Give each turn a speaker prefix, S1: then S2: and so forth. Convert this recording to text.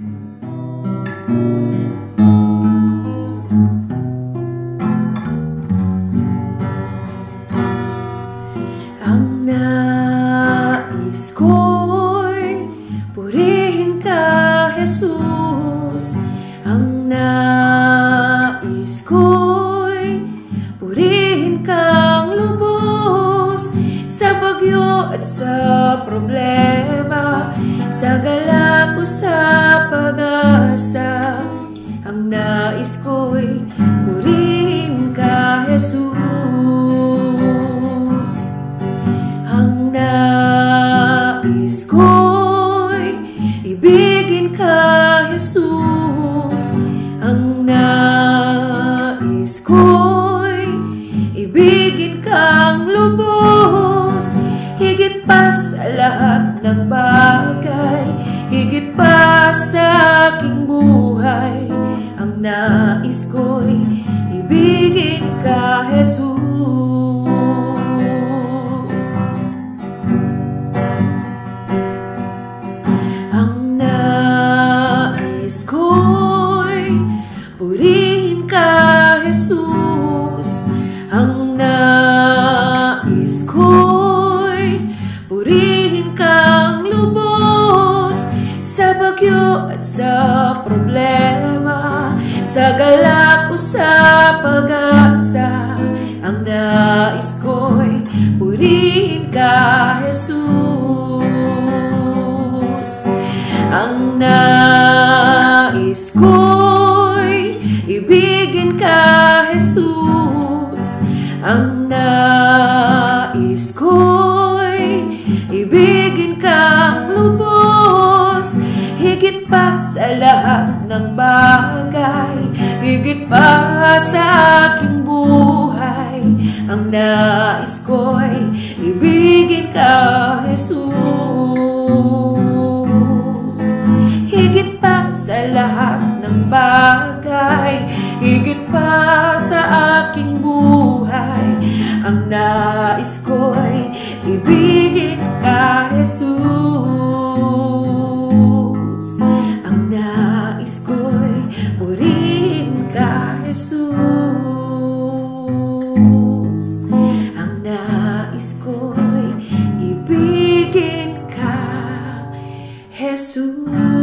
S1: Ang nais purihin ka, Jesus. Ang nais purihin kang lubos sa at sa problema, sa pag-asa. Ang nais ko'y purihin ka, Jesus. Ang nais ko'y ibigin ka, Jesus. Ang nais ko'y ibigin kang lubos. Higit pa sa lahat ng bagay, sa aking buhay. Ang nais ko'y ibigin ka, Jesus. Ang nais ko'y purihin ka, Jesus. Ang nais ko'y purihin sa bagyo at sa problema, sa galak o sa pag-asa. Ang nais ko'y purihin ka, Jesus. Ang nais ko'y ibigin ka, Jesus. Ang nais ko'y Higit pa sa lahat ng bagay, higit pa sa aking buhay. Ang nais ko'y ibigin ka, Jesus. Higit pa sa lahat ng bagay Higit pa sa aking buhay Ang nais ko'y ibigin ka, Jesus.